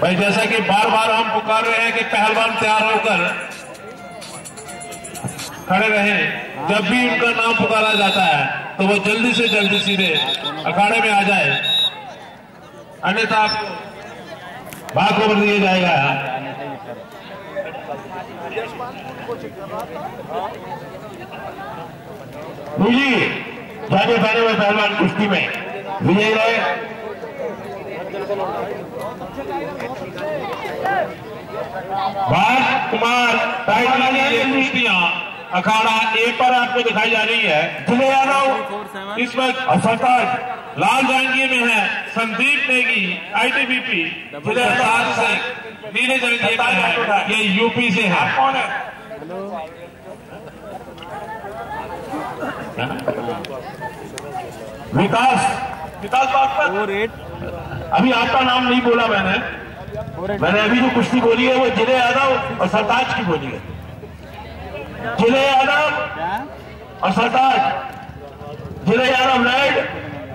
भाई, जैसा कि बार बार हम पुकार रहे हैं कि पहलवान तैयार होकर खड़े रहे। जब भी उनका नाम पुकारा जाता है तो वो जल्दी से जल्दी सीधे अखाड़े में आ जाए। अन्यथा, भाग खबर दिया जाएगा। जी जाने जाने हुए पहलवान कुश्ती में विजय रहे। भास कुमार कुश्तियाँ अखाड़ा ए पर आपको दिखाई जा रही है। ज़िले यादव इस वक्त सरताज लाल जहांगीर में है संदीप नेगी आईटीबीपी ज़िले यादव से नीले जहांगीर में है। ये यूपी से है। कौन है? विकास। विकास बागपत। अभी आपका नाम नहीं बोला मैंने। मैंने अभी जो कुश्ती बोली है वो ज़िले यादव और सरताज की बोली है। ज़िले यादव और सरताज। ज़िले यादव रेड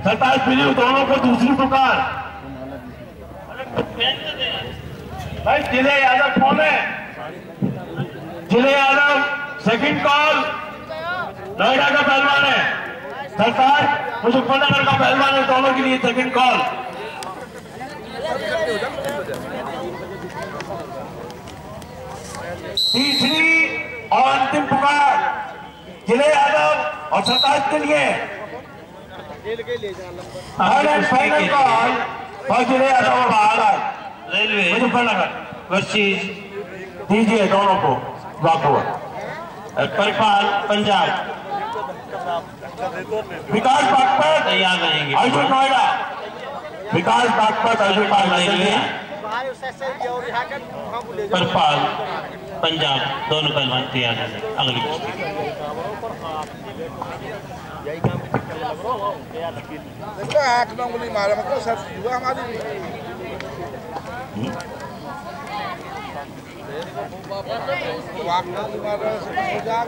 सरताज पीली दोनों को दूसरी पुकार भाई, ज़िले यादव कौन है? ज़िले यादव सेकंड कॉल नोएडा का पहलवान है। सरताज मुजफ्फरनगर का पहलवान है, दोनों के लिए सेकंड कॉल तीसरी और अंतिम पुकार ज़िले यादव और सरताज के लिए। थर्ड एंड फाइनल कॉल और ज़िले यादव और बाहर रेलवे। मुजफ्फरनगर वर्सेस दीजिए दोनों को वाकुआ परिपाल पंजाब। विकास बागपत। तैयार रहेंगे। अर्जुन नोएडा। विकास बागपत अर्जुन रेलवे नोएडा। परपाल। पंजाब, दोनों पहलवान तैयार हैं। अगली मतलब तो है हो जा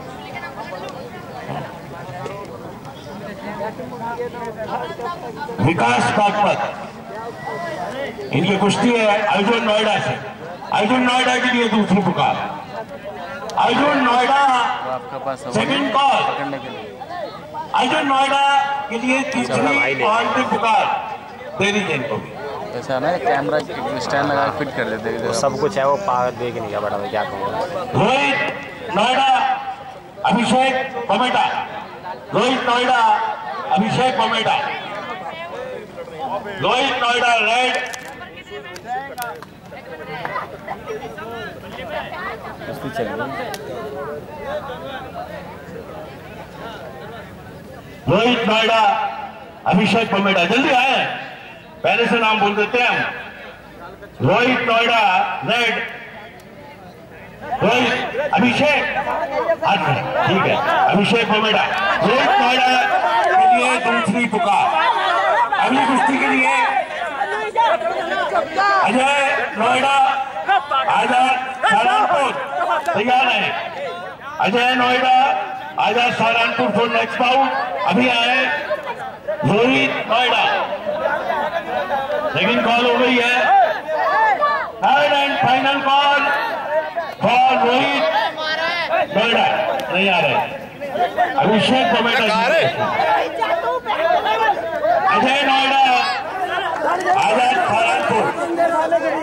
विकास बागपत। इनकी कुश्ती है अर्जुन नोएडा से। अर्जुन नोएडा के लिए दूसरी पुकार। अर्जुन नोएडा सेकंड कॉल के अर्जुन नोएडा के लिए तीसरी और अंतिम पुकार। दे दीजिए इनको। ऐसा ना कैमरा स्टैंड लगा फिट कर देते हैं। सब कुछ है वो पावर देख नहीं गया बड़ा मैं क्या कहूँ। रोहित नोएडा अभिषेक पमेटा रोहित नोएडा अभिषेक पमेटा रोहित नोएडा रेड रोहित नोएडा अभिषेक पमेडा जल्दी आए। पहले से नाम बोल देते हैं रोहित नोएडा रेड। रोहित, अभिषेक। अच्छा ठीक है। अभिषेक पमेडा रोहित नोएडा के लिए दूसरी पुकार। अगली कुश्ती के लिए अजय नोएडा आज़ाद सहारनपुर तैयार है Ajay Noida Azad Saharanpur for next bout अभी आए रोहित नोएडा। सेकंड कॉल हो गई है। Third and final call for Rohit Noida. नहीं आ रहे। अभिषेक टोमेटो अजय नोएडा आज़ाद सहारनपुर अजय नोएडा आज़ाद सहारनपुर अजय नोएडा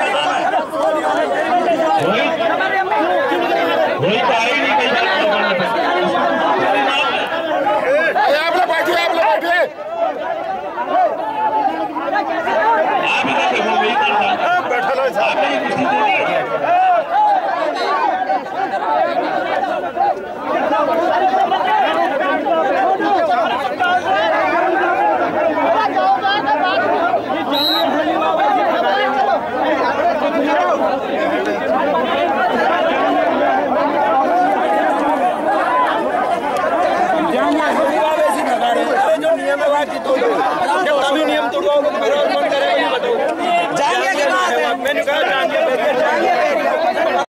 जा रहे हैं जो नियम है? वहाँ तोड़ो तभी नियम तोड़वाओगे विरोध कौन करेगा ये बताओ मैंने कहा